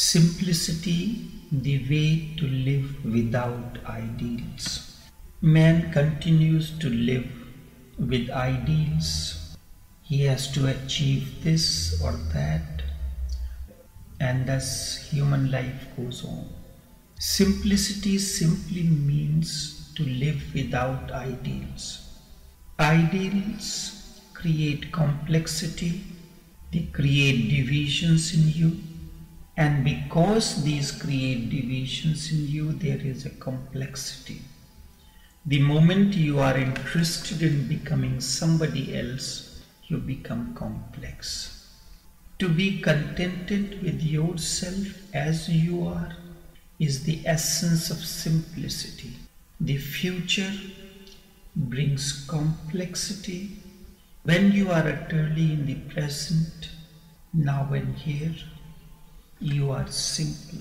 Simplicity, the way to live without ideals. Man continues to live with ideals. He has to achieve this or that, and thus human life goes on. Simplicity simply means to live without ideals. Ideals create complexity, they create divisions in you and because these create divisions in you, there is a complexity. The moment you are interested in becoming somebody else, you become complex. To be contented with yourself as you are is the essence of simplicity. The future brings complexity. When you are utterly in the present, now and here, you are simple.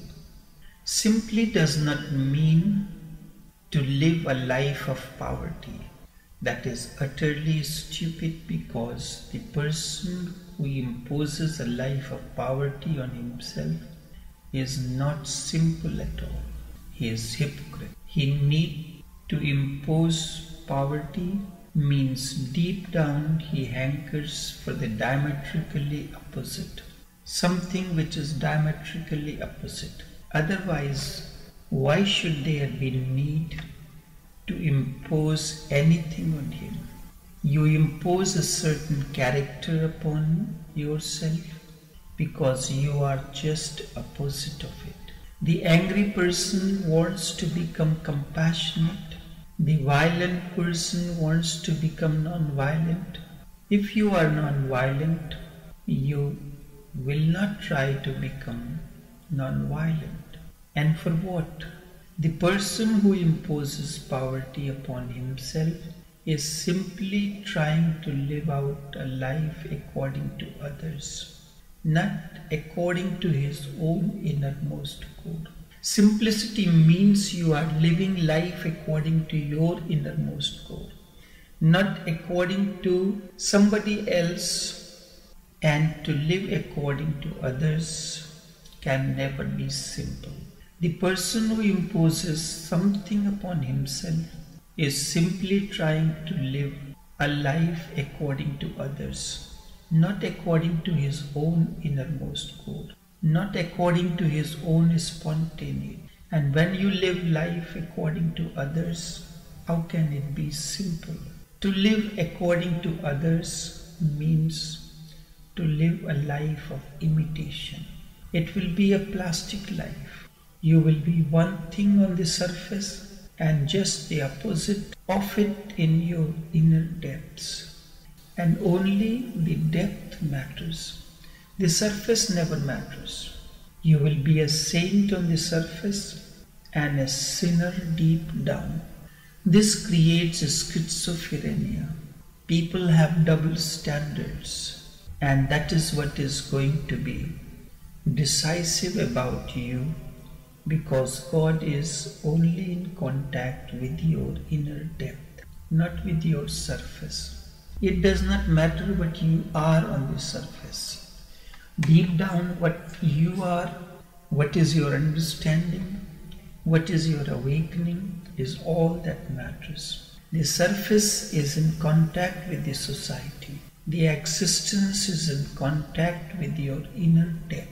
Simply does not mean to live a life of poverty. That is utterly stupid because the person who imposes a life of poverty on himself is not simple at all. He is hypocrite. He need to impose poverty means deep down he hankers for the diametrically opposite something which is diametrically opposite. Otherwise, why should there be need to impose anything on him? You impose a certain character upon yourself because you are just opposite of it. The angry person wants to become compassionate. The violent person wants to become non-violent. If you are non-violent, you will not try to become non-violent. And for what? The person who imposes poverty upon himself is simply trying to live out a life according to others, not according to his own innermost code. Simplicity means you are living life according to your innermost code, not according to somebody else and to live according to others can never be simple. The person who imposes something upon himself is simply trying to live a life according to others, not according to his own innermost code, not according to his own spontaneity. And when you live life according to others, how can it be simple? To live according to others means to live a life of imitation. It will be a plastic life. You will be one thing on the surface and just the opposite of it in your inner depths. And only the depth matters. The surface never matters. You will be a saint on the surface and a sinner deep down. This creates a schizophrenia. People have double standards and that is what is going to be decisive about you because God is only in contact with your inner depth, not with your surface. It does not matter what you are on the surface. Deep down, what you are, what is your understanding, what is your awakening, is all that matters. The surface is in contact with the society. The existence is in contact with your inner depth.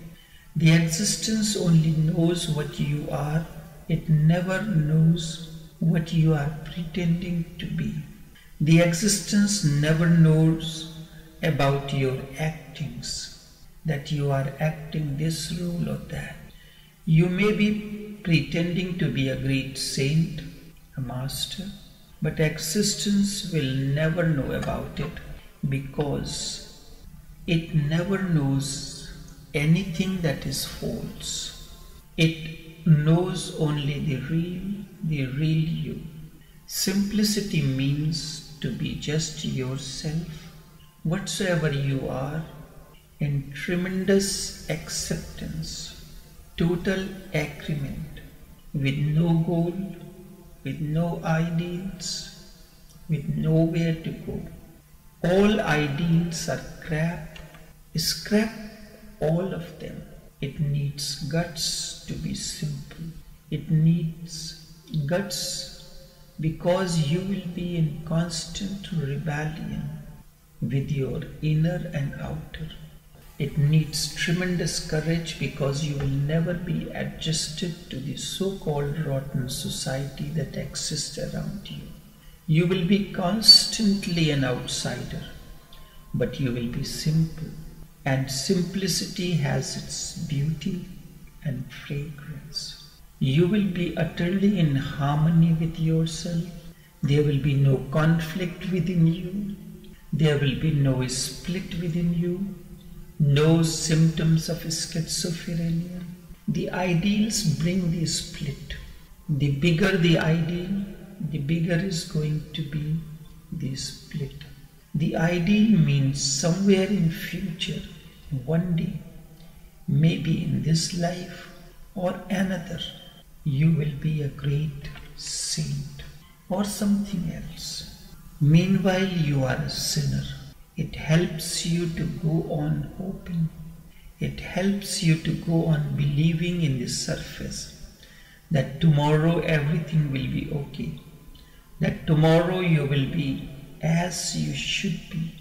The existence only knows what you are, it never knows what you are pretending to be. The existence never knows about your actings, that you are acting this role or that. You may be pretending to be a great saint, a master, but existence will never know about it because it never knows anything that is false. It knows only the real, the real you. Simplicity means to be just yourself, whatsoever you are, in tremendous acceptance, total agreement, with no goal, with no ideals, with nowhere to go. All ideals are crap. Scrap all of them. It needs guts to be simple. It needs guts because you will be in constant rebellion with your inner and outer. It needs tremendous courage because you will never be adjusted to the so called rotten society that exists around you. You will be constantly an outsider, but you will be simple and simplicity has its beauty and fragrance. You will be utterly in harmony with yourself. There will be no conflict within you. There will be no split within you. No symptoms of schizophrenia. The ideals bring the split. The bigger the ideal, the bigger is going to be the split. The ideal means somewhere in future one day, maybe in this life or another, you will be a great saint or something else. Meanwhile, you are a sinner. It helps you to go on hoping. It helps you to go on believing in the surface that tomorrow everything will be okay. That tomorrow you will be as you should be.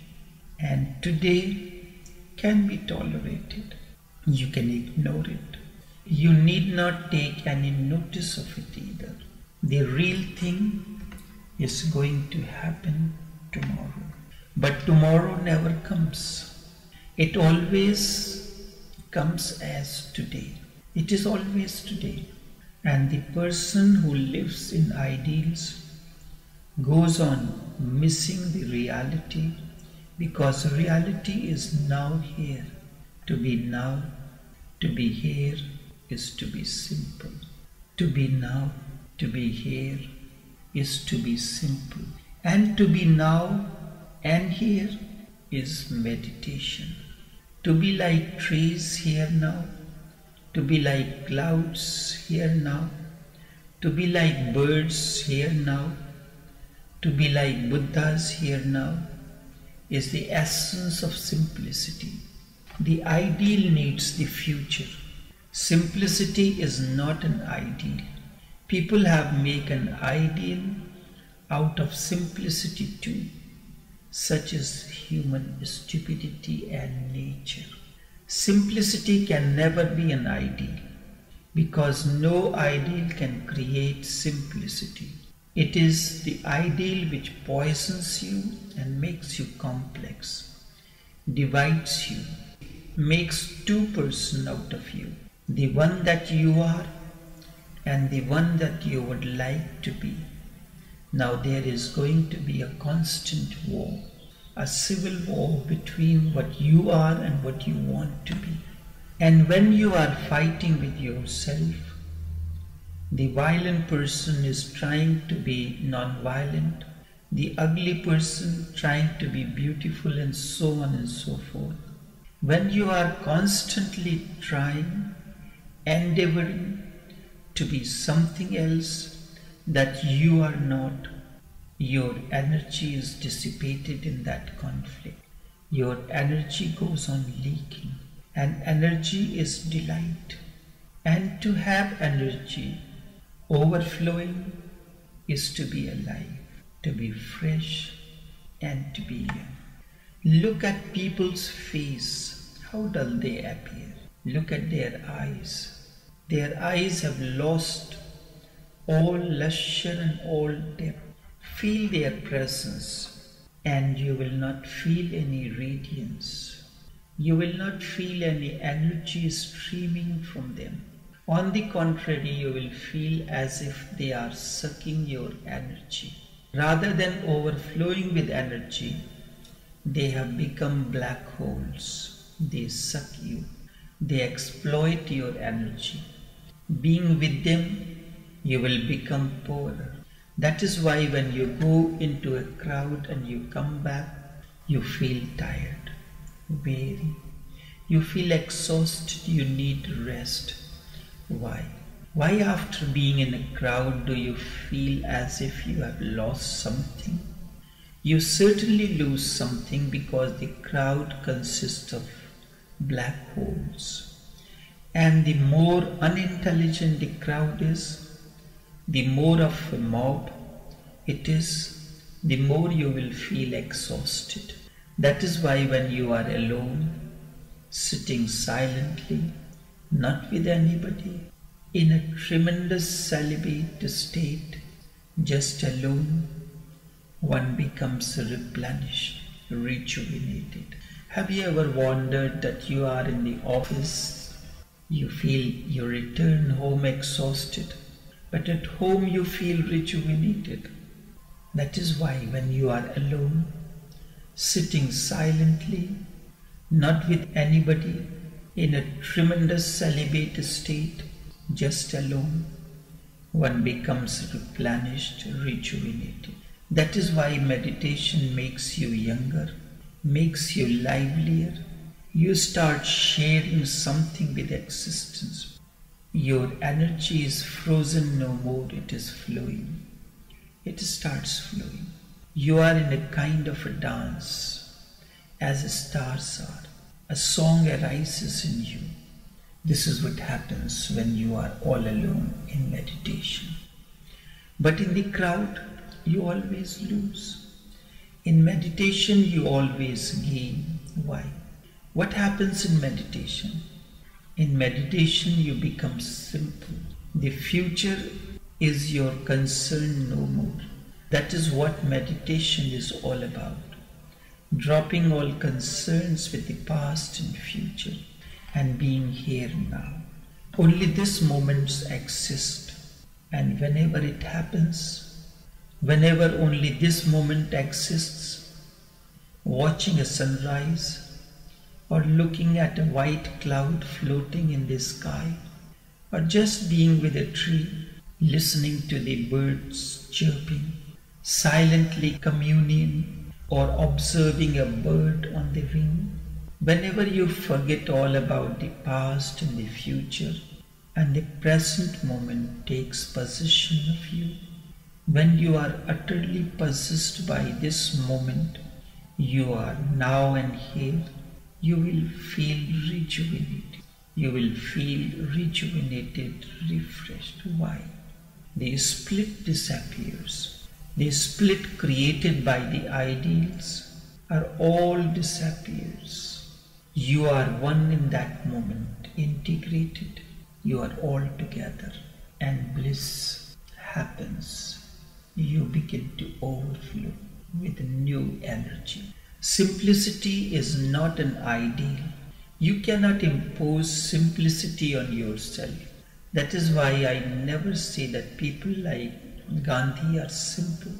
And today can be tolerated. You can ignore it. You need not take any notice of it either. The real thing is going to happen tomorrow. But tomorrow never comes. It always comes as today. It is always today. And the person who lives in ideals goes on missing the reality because reality is now here. To be now, to be here is to be simple. To be now, to be here is to be simple. And to be now and here is meditation. To be like trees here now, to be like clouds here now, to be like birds here now, to be like Buddhas here now, is the essence of simplicity. The ideal needs the future. Simplicity is not an ideal. People have made an ideal out of simplicity too, such as human stupidity and nature. Simplicity can never be an ideal because no ideal can create simplicity. It is the ideal which poisons you and makes you complex, divides you, makes two person out of you, the one that you are and the one that you would like to be. Now there is going to be a constant war, a civil war between what you are and what you want to be. And when you are fighting with yourself, the violent person is trying to be non-violent. The ugly person trying to be beautiful and so on and so forth. When you are constantly trying, endeavoring to be something else that you are not, your energy is dissipated in that conflict. Your energy goes on leaking, and energy is delight. And to have energy Overflowing is to be alive, to be fresh, and to be young. Look at people's face, how dull they appear. Look at their eyes. Their eyes have lost all luster and all depth. Feel their presence, and you will not feel any radiance. You will not feel any energy streaming from them on the contrary, you will feel as if they are sucking your energy. Rather than overflowing with energy, they have become black holes. They suck you. They exploit your energy. Being with them, you will become poorer. That is why when you go into a crowd and you come back, you feel tired, weary. You feel exhausted, you need rest. Why? Why, after being in a crowd, do you feel as if you have lost something? You certainly lose something because the crowd consists of black holes. And the more unintelligent the crowd is, the more of a mob it is, the more you will feel exhausted. That is why when you are alone, sitting silently, not with anybody, in a tremendous celibate state, just alone, one becomes replenished, rejuvenated. Have you ever wondered that you are in the office? You feel you return home exhausted, but at home you feel rejuvenated. That is why when you are alone, sitting silently, not with anybody, in a tremendous celibate state, just alone, one becomes replenished, rejuvenated. That is why meditation makes you younger, makes you livelier. You start sharing something with existence. Your energy is frozen no more, it is flowing. It starts flowing. You are in a kind of a dance, as stars are. A song arises in you. This is what happens when you are all alone in meditation. But in the crowd, you always lose. In meditation, you always gain. Why? What happens in meditation? In meditation, you become simple. The future is your concern no more. That is what meditation is all about. Dropping all concerns with the past and future and being here now. Only this moment exists, and whenever it happens, whenever only this moment exists, watching a sunrise or looking at a white cloud floating in the sky, or just being with a tree, listening to the birds chirping silently communing or observing a bird on the wing, whenever you forget all about the past and the future, and the present moment takes possession of you, when you are utterly possessed by this moment, you are now and here, you will feel rejuvenated. You will feel rejuvenated, refreshed. Why? The split disappears the split created by the ideals are all disappears. You are one in that moment, integrated. You are all together, and bliss happens. You begin to overflow with new energy. Simplicity is not an ideal. You cannot impose simplicity on yourself. That is why I never say that people like Gandhi are simple.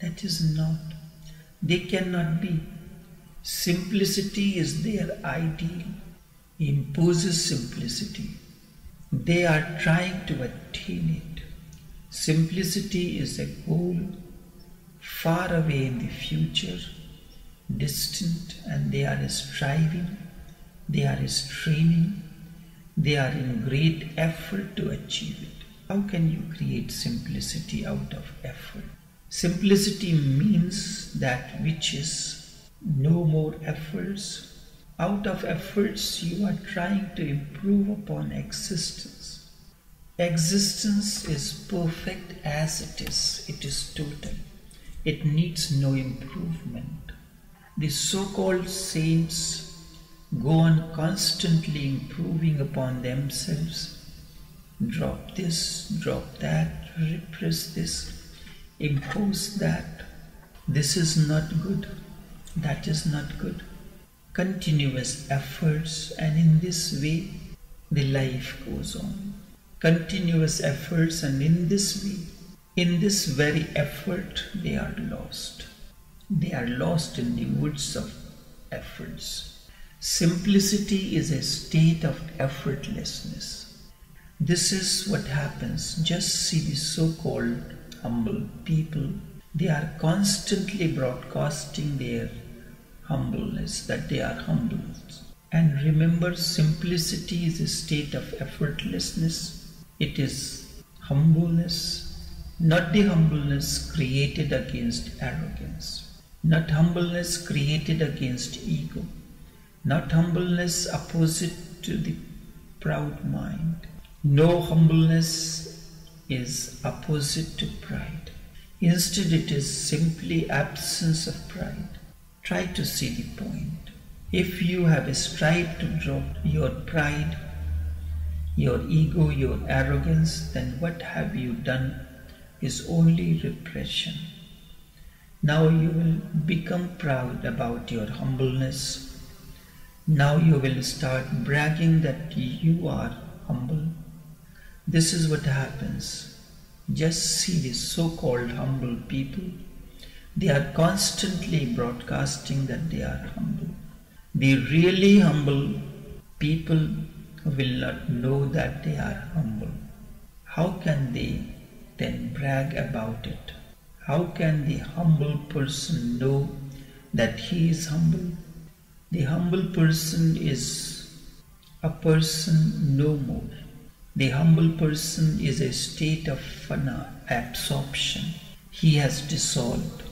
That is not. They cannot be. Simplicity is their ideal. He imposes simplicity. They are trying to attain it. Simplicity is a goal far away in the future, distant, and they are striving, they are straining, they are in great effort to achieve it. How can you create simplicity out of effort? Simplicity means that which is no more efforts. Out of efforts, you are trying to improve upon existence. Existence is perfect as it is, it is total. It needs no improvement. The so called saints go on constantly improving upon themselves drop this, drop that, repress this, impose that. This is not good, that is not good. Continuous efforts, and in this way, the life goes on. Continuous efforts, and in this way, in this very effort, they are lost. They are lost in the woods of efforts. Simplicity is a state of effortlessness. This is what happens. Just see the so called humble people. They are constantly broadcasting their humbleness, that they are humble. And remember, simplicity is a state of effortlessness. It is humbleness, not the humbleness created against arrogance, not humbleness created against ego, not humbleness opposite to the proud mind. No humbleness is opposite to pride. Instead, it is simply absence of pride. Try to see the point. If you have strived to drop your pride, your ego, your arrogance, then what have you done is only repression. Now you will become proud about your humbleness. Now you will start bragging that you are humble. This is what happens. Just see these so called humble people. They are constantly broadcasting that they are humble. The really humble people will not know that they are humble. How can they then brag about it? How can the humble person know that he is humble? The humble person is a person no more. The humble person is a state of fana, uh, absorption. He has dissolved.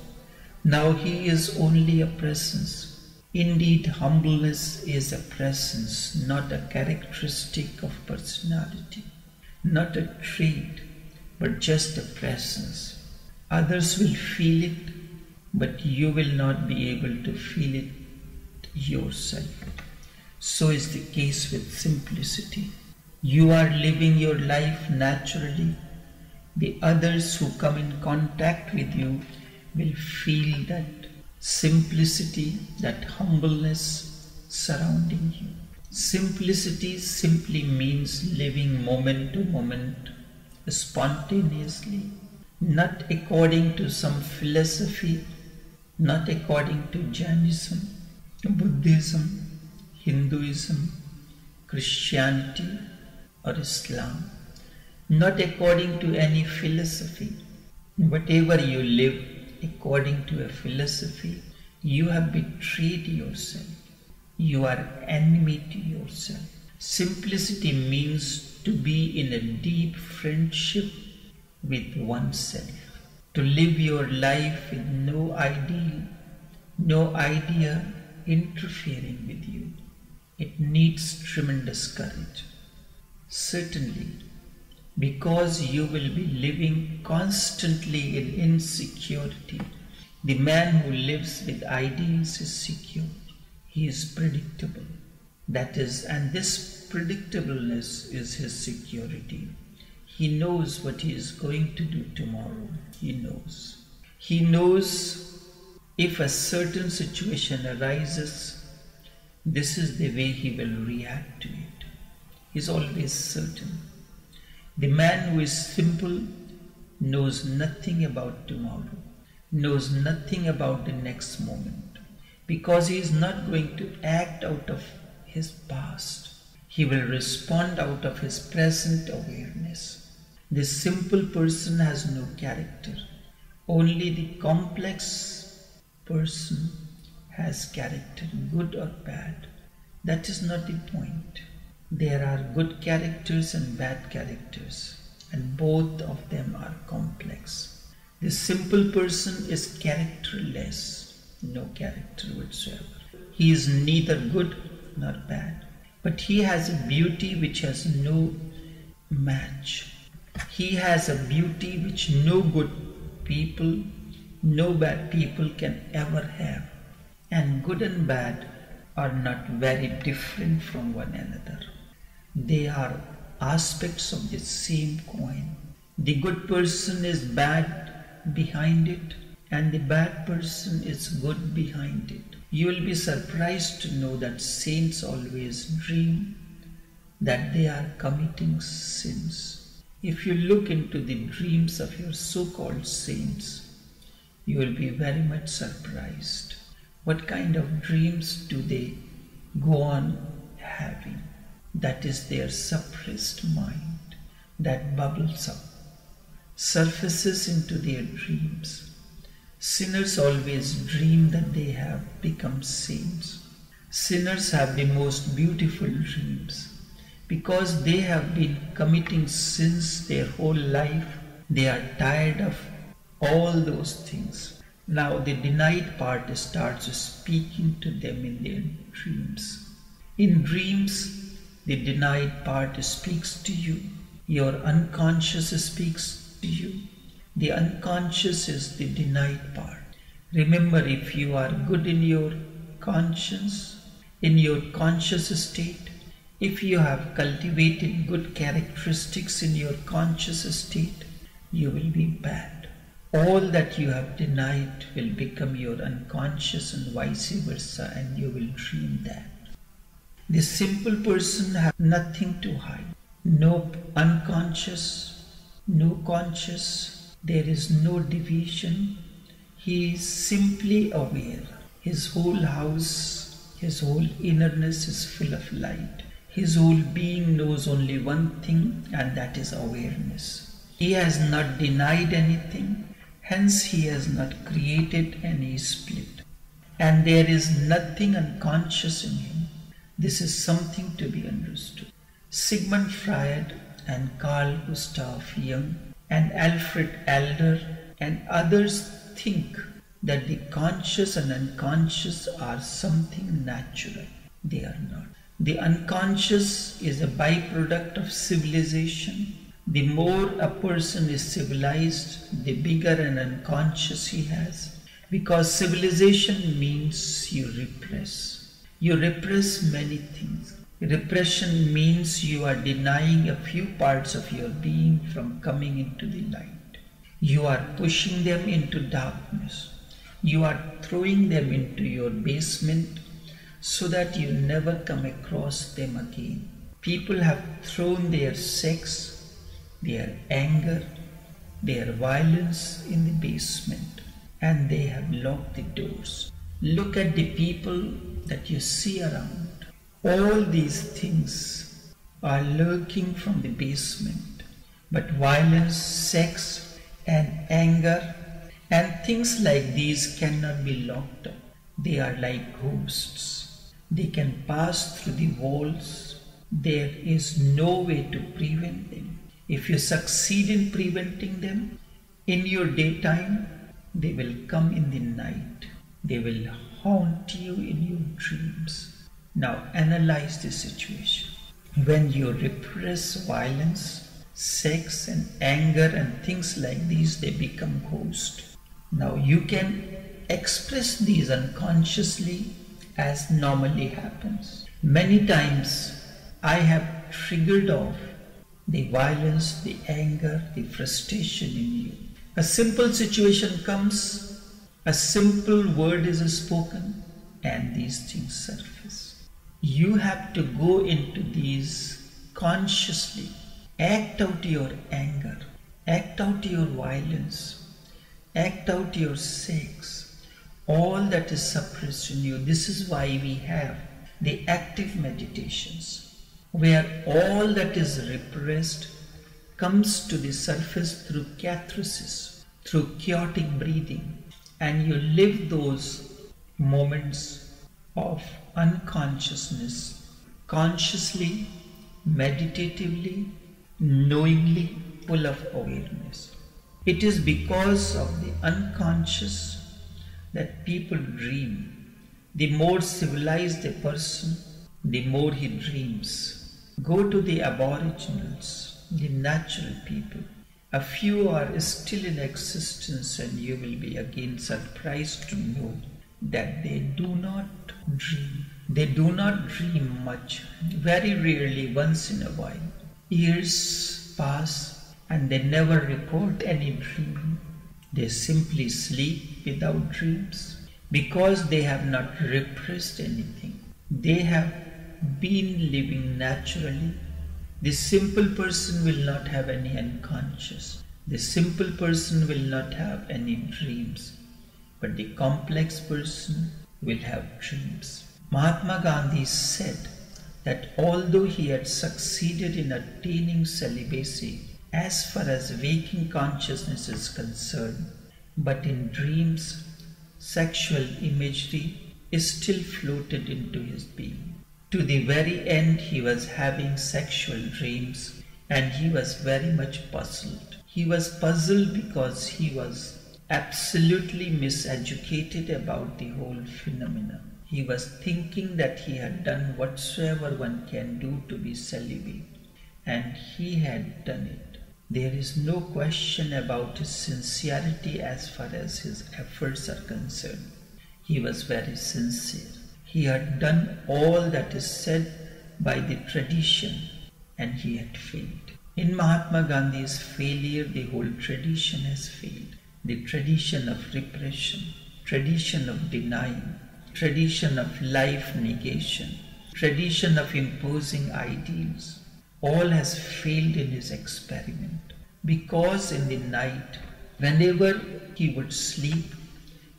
Now he is only a presence. Indeed, humbleness is a presence, not a characteristic of personality, not a trait, but just a presence. Others will feel it, but you will not be able to feel it yourself. So is the case with simplicity. You are living your life naturally. The others who come in contact with you will feel that simplicity, that humbleness surrounding you. Simplicity simply means living moment to moment, spontaneously not according to some philosophy, not according to Jainism, Buddhism, Hinduism, Christianity, or Islam, not according to any philosophy. Whatever you live according to a philosophy, you have betrayed yourself. You are enemy to yourself. Simplicity means to be in a deep friendship with oneself, to live your life with no ideal, no idea interfering with you. It needs tremendous courage. Certainly, because you will be living constantly in insecurity. The man who lives with ideas is secure. He is predictable. That is, and this predictableness is his security. He knows what he is going to do tomorrow. He knows. He knows if a certain situation arises, this is the way he will react to it. Is always certain. The man who is simple knows nothing about tomorrow, knows nothing about the next moment, because he is not going to act out of his past. He will respond out of his present awareness. The simple person has no character. Only the complex person has character, good or bad. That is not the point. There are good characters and bad characters, and both of them are complex. The simple person is characterless, no character whatsoever. He is neither good nor bad, but he has a beauty which has no match he has a beauty which no good people, no bad people can ever have. And good and bad are not very different from one another. They are aspects of the same coin. The good person is bad behind it, and the bad person is good behind it. You will be surprised to know that saints always dream that they are committing sins. If you look into the dreams of your so called saints, you will be very much surprised. What kind of dreams do they go on having? That is their suppressed mind that bubbles up, surfaces into their dreams. Sinners always dream that they have become saints. Sinners have the most beautiful dreams because they have been committing sins their whole life. They are tired of all those things. Now the denied part starts speaking to them in their dreams. In dreams, The denied part speaks to you. Your unconscious speaks to you. The unconscious is the denied part. Remember, if you are good in your conscience, in your conscious state, if you have cultivated good characteristics in your conscious state, you will be bad. All that you have denied will become your unconscious and vice versa, and you will dream that. The simple person has nothing to hide. No unconscious, no conscious, there is no division. He is simply aware. His whole house, his whole innerness is full of light. His whole being knows only one thing, and that is awareness. He has not denied anything, hence, he has not created any split. And there is nothing unconscious in him. This is something to be understood. Sigmund Freud and Carl Gustav Jung and Alfred Adler and others think that the conscious and unconscious are something natural. They are not. The unconscious is a byproduct of civilization the more a person is civilized, the bigger an unconscious he has. Because civilization means you repress. You repress many things. Repression means you are denying a few parts of your being from coming into the light. You are pushing them into darkness. You are throwing them into your basement so that you never come across them again. People have thrown their sex their anger, their violence in the basement, and they have locked the doors. Look at the people that you see around. All these things are lurking from the basement, but violence, sex, and anger and things like these cannot be locked up. They are like ghosts. They can pass through the walls. There is no way to prevent them. If you succeed in preventing them in your daytime, they will come in the night. They will haunt you in your dreams. Now analyze the situation. When you repress violence, sex and anger and things like these, they become ghosts. Now you can express these unconsciously as normally happens. Many times I have triggered off the violence, the anger, the frustration in you. A simple situation comes, a simple word is spoken, and these things surface. You have to go into these consciously, act out your anger, act out your violence, act out your sex, all that is suppressed in you. This is why we have the active meditations where all that is repressed comes to the surface through catharsis, through chaotic breathing, and you live those moments of unconsciousness consciously, meditatively, knowingly, full of awareness. It is because of the unconscious that people dream. The more civilized a person, the more he dreams. Go to the aboriginals, the natural people. A few are still in existence, and you will be again surprised to know that they do not dream. They do not dream much, very rarely, once in a while. Years pass and they never report any dream. They simply sleep without dreams because they have not repressed anything. They have been living naturally, the simple person will not have any unconscious. The simple person will not have any dreams. But the complex person will have dreams. Mahatma Gandhi said that although he had succeeded in attaining celibacy as far as waking consciousness is concerned, but in dreams, sexual imagery is still floated into his being. To the very end, he was having sexual dreams and he was very much puzzled. He was puzzled because he was absolutely miseducated about the whole phenomenon. He was thinking that he had done whatsoever one can do to be celibate, and he had done it. There is no question about his sincerity as far as his efforts are concerned. He was very sincere. He had done all that is said by the tradition and he had failed. In Mahatma Gandhi's failure, the whole tradition has failed. The tradition of repression, tradition of denying, tradition of life negation, tradition of imposing ideals, all has failed in his experiment. Because in the night, whenever he would sleep,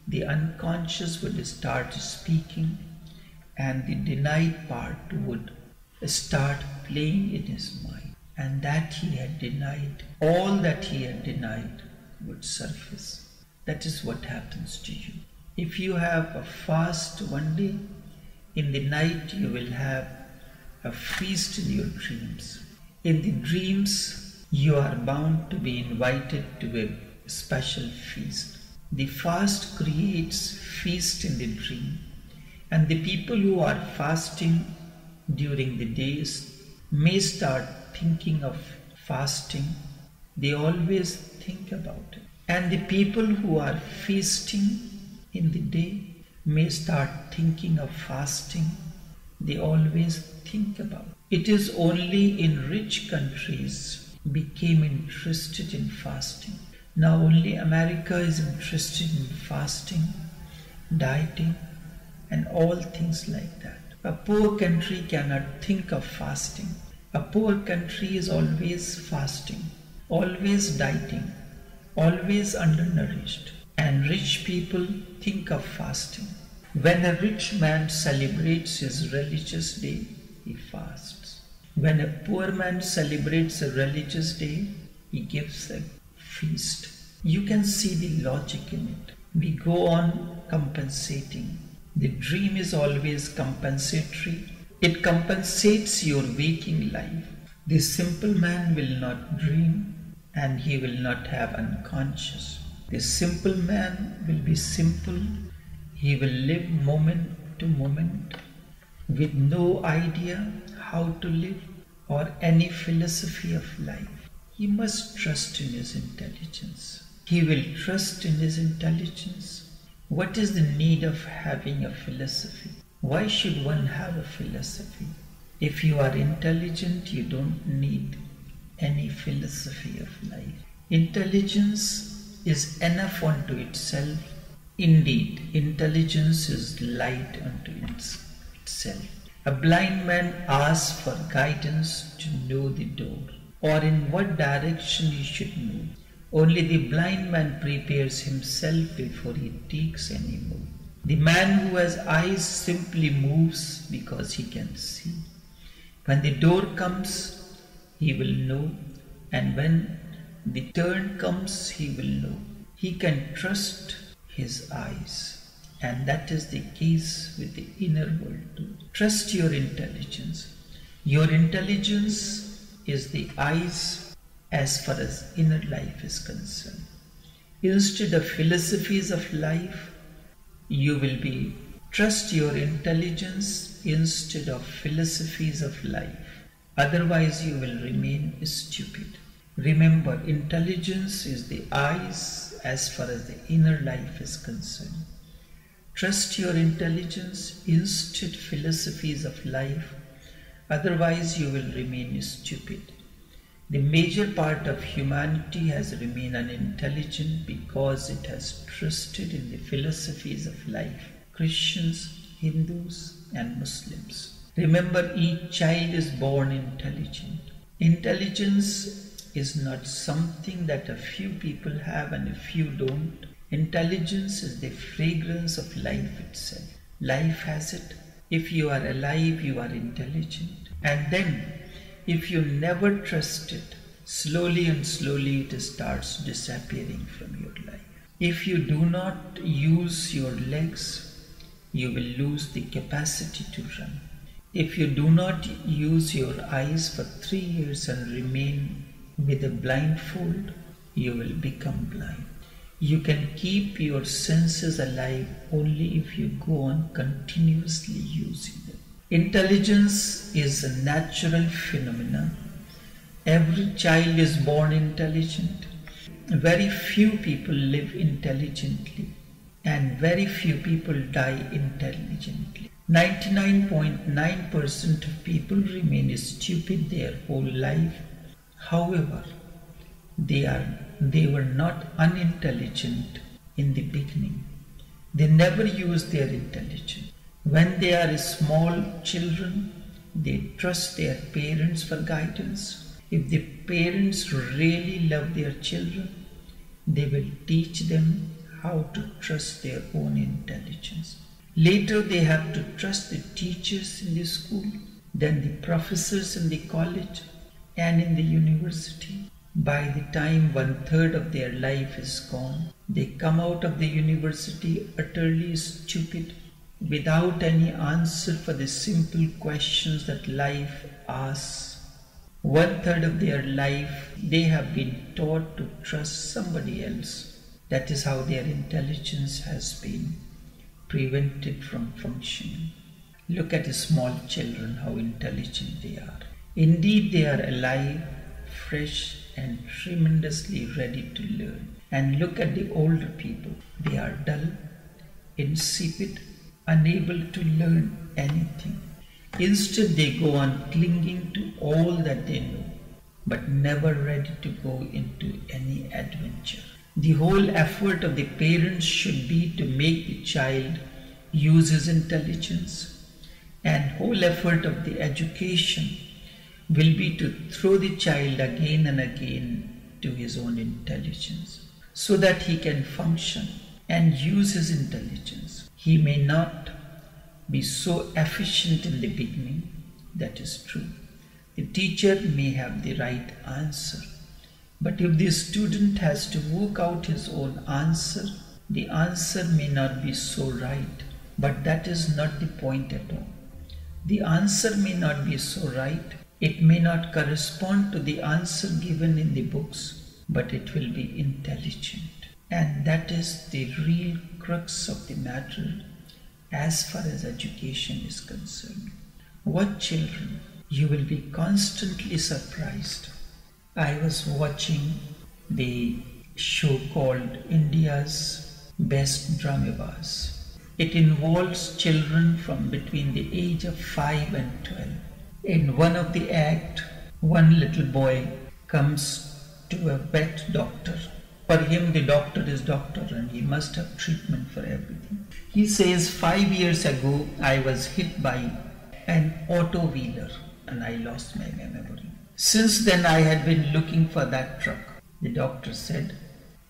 the unconscious would start speaking and the denied part would start playing in his mind. And that he had denied, all that he had denied would surface. That is what happens to you. If you have a fast one day, in the night you will have a feast in your dreams. In the dreams, you are bound to be invited to a special feast. The fast creates feast in the dream, and the people who are fasting during the days may start thinking of fasting. They always think about it. And the people who are feasting in the day may start thinking of fasting. They always think about it. It is only in rich countries became interested in fasting. Now only America is interested in fasting, dieting, and all things like that. A poor country cannot think of fasting. A poor country is always fasting, always dieting, always undernourished. And rich people think of fasting. When a rich man celebrates his religious day, he fasts. When a poor man celebrates a religious day, he gives a feast. You can see the logic in it. We go on compensating. The dream is always compensatory. It compensates your waking life. The simple man will not dream and he will not have unconscious. The simple man will be simple. He will live moment to moment with no idea how to live or any philosophy of life. He must trust in his intelligence. He will trust in his intelligence. What is the need of having a philosophy? Why should one have a philosophy? If you are intelligent, you don't need any philosophy of life. Intelligence is enough unto itself. Indeed, intelligence is light unto itself. A blind man asks for guidance to know the door or in what direction he should move. Only the blind man prepares himself before he takes any move. The man who has eyes simply moves because he can see. When the door comes, he will know, and when the turn comes, he will know. He can trust his eyes, and that is the case with the inner world too. Trust your intelligence. Your intelligence is the eyes as far as inner life is concerned. Instead of philosophies of life, you will be trust your intelligence instead of philosophies of life. Otherwise, you will remain stupid. Remember, intelligence is the eyes as far as the inner life is concerned. Trust your intelligence instead of philosophies of life. Otherwise, you will remain stupid. The major part of humanity has remained unintelligent because it has trusted in the philosophies of life. Christians, Hindus, and Muslims. Remember, each child is born intelligent. Intelligence is not something that a few people have and a few don't. Intelligence is the fragrance of life itself. Life has it. If you are alive, you are intelligent. And then if you never trust it, slowly and slowly it starts disappearing from your life. If you do not use your legs, you will lose the capacity to run. If you do not use your eyes for three years and remain with a blindfold, you will become blind. You can keep your senses alive only if you go on continuously using. Intelligence is a natural phenomenon. Every child is born intelligent. Very few people live intelligently and very few people die intelligently. 99.9% of people remain stupid their whole life. However, they are they were not unintelligent in the beginning. They never use their intelligence. When they are small children, they trust their parents for guidance. If the parents really love their children, they will teach them how to trust their own intelligence. Later, they have to trust the teachers in the school, then the professors in the college and in the university. By the time one third of their life is gone, they come out of the university utterly stupid, without any answer for the simple questions that life asks. One third of their life, they have been taught to trust somebody else. That is how their intelligence has been prevented from functioning. Look at the small children, how intelligent they are. Indeed, they are alive, fresh, and tremendously ready to learn. And look at the older people. They are dull, insipid, unable to learn anything. Instead, they go on clinging to all that they know, but never ready to go into any adventure. The whole effort of the parents should be to make the child use his intelligence, and whole effort of the education will be to throw the child again and again to his own intelligence so that he can function and use his intelligence. He may not be so efficient in the beginning, that is true. The teacher may have the right answer, but if the student has to work out his own answer, the answer may not be so right, but that is not the point at all. The answer may not be so right, it may not correspond to the answer given in the books, but it will be intelligent. And that is the real crux of the matter as far as education is concerned. What children? You will be constantly surprised. I was watching the show called India's Best Dramebaaz. It involves children from between the age of 5 and 12 in one of the act, one little boy comes to a vet doctor. For him, the doctor is doctor and he must have treatment for everything. He says, five years ago, I was hit by an auto wheeler and I lost my memory. Since then, I had been looking for that truck. The doctor said,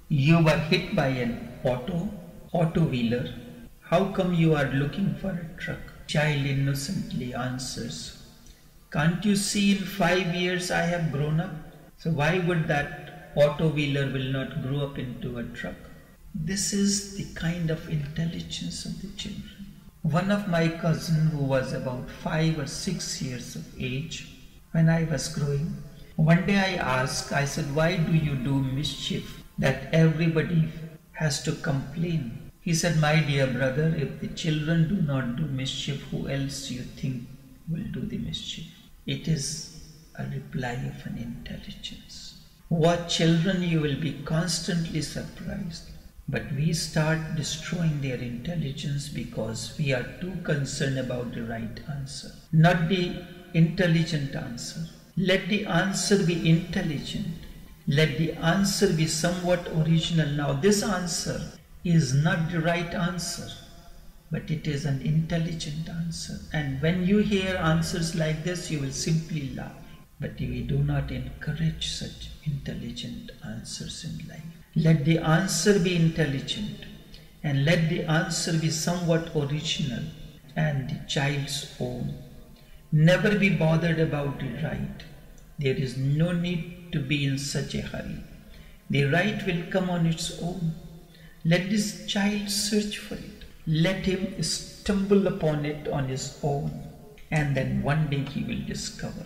You were hit by an auto, auto wheeler. How come you are looking for a truck? Child innocently answers, can't you see in five years I have grown up? So why would that auto wheeler will not grow up into a truck? This is the kind of intelligence of the children. One of my cousin who was about five or six years of age, when I was growing, one day I asked, I said, why do you do mischief that everybody has to complain? He said, my dear brother, if the children do not do mischief, who else you think will do the mischief? It is a reply of an intelligence. What children you will be constantly surprised. But we start destroying their intelligence because we are too concerned about the right answer, not the intelligent answer. Let the answer be intelligent. Let the answer be somewhat original. Now, this answer is not the right answer but it is an intelligent answer. And when you hear answers like this, you will simply laugh. But we do not encourage such intelligent answers in life. Let the answer be intelligent and let the answer be somewhat original and the child's own. Never be bothered about the right. There is no need to be in such a hurry. The right will come on its own. Let this child search for it. Let him stumble upon it on his own, and then one day he will discover.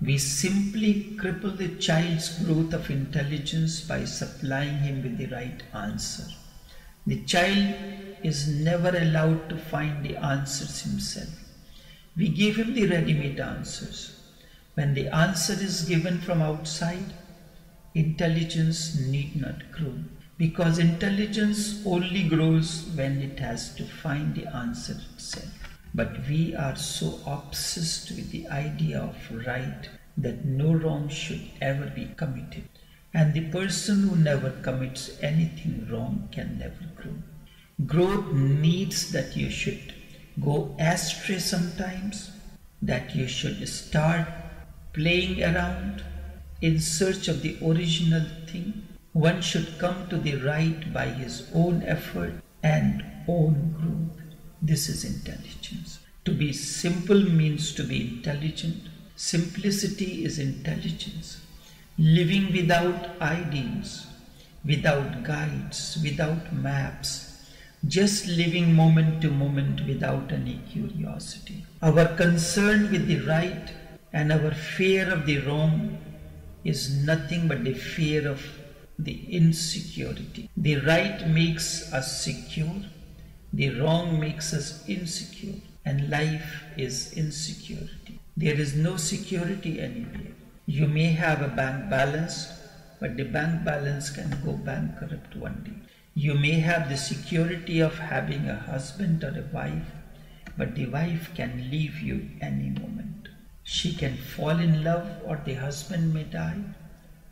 We simply cripple the child's growth of intelligence by supplying him with the right answer. The child is never allowed to find the answers himself. We give him the ready made answers. When the answer is given from outside, intelligence need not grow because intelligence only grows when it has to find the answer itself. But we are so obsessed with the idea of right that no wrong should ever be committed. And the person who never commits anything wrong can never grow. Growth needs that you should go astray sometimes, that you should start playing around in search of the original thing. One should come to the right by his own effort and own growth. This is intelligence. To be simple means to be intelligent. Simplicity is intelligence. Living without ideals, without guides, without maps, just living moment to moment without any curiosity. Our concern with the right and our fear of the wrong is nothing but the fear of the insecurity. The right makes us secure, the wrong makes us insecure, and life is insecurity. There is no security anywhere. You may have a bank balance, but the bank balance can go bankrupt one day. You may have the security of having a husband or a wife, but the wife can leave you any moment. She can fall in love or the husband may die.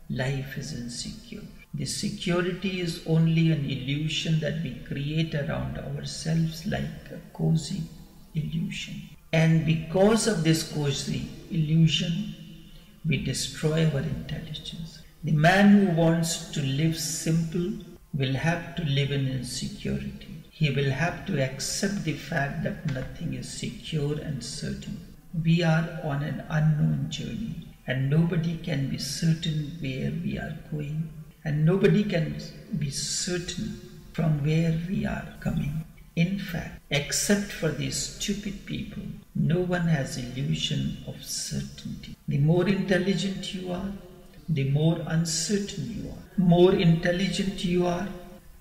Life is insecure. The security is only an illusion that we create around ourselves like a cozy illusion. And because of this cozy illusion, we destroy our intelligence. The man who wants to live simple will have to live in insecurity. He will have to accept the fact that nothing is secure and certain. We are on an unknown journey and nobody can be certain where we are going and nobody can be certain from where we are coming. In fact, except for these stupid people, no one has illusion of certainty. The more intelligent you are, the more uncertain you are. More intelligent you are,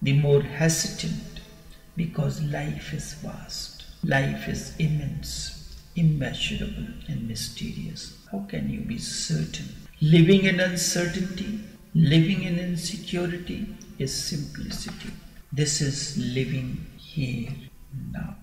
the more hesitant because life is vast. Life is immense, immeasurable, and mysterious. How can you be certain? Living in uncertainty, living in insecurity is simplicity. This is living here now.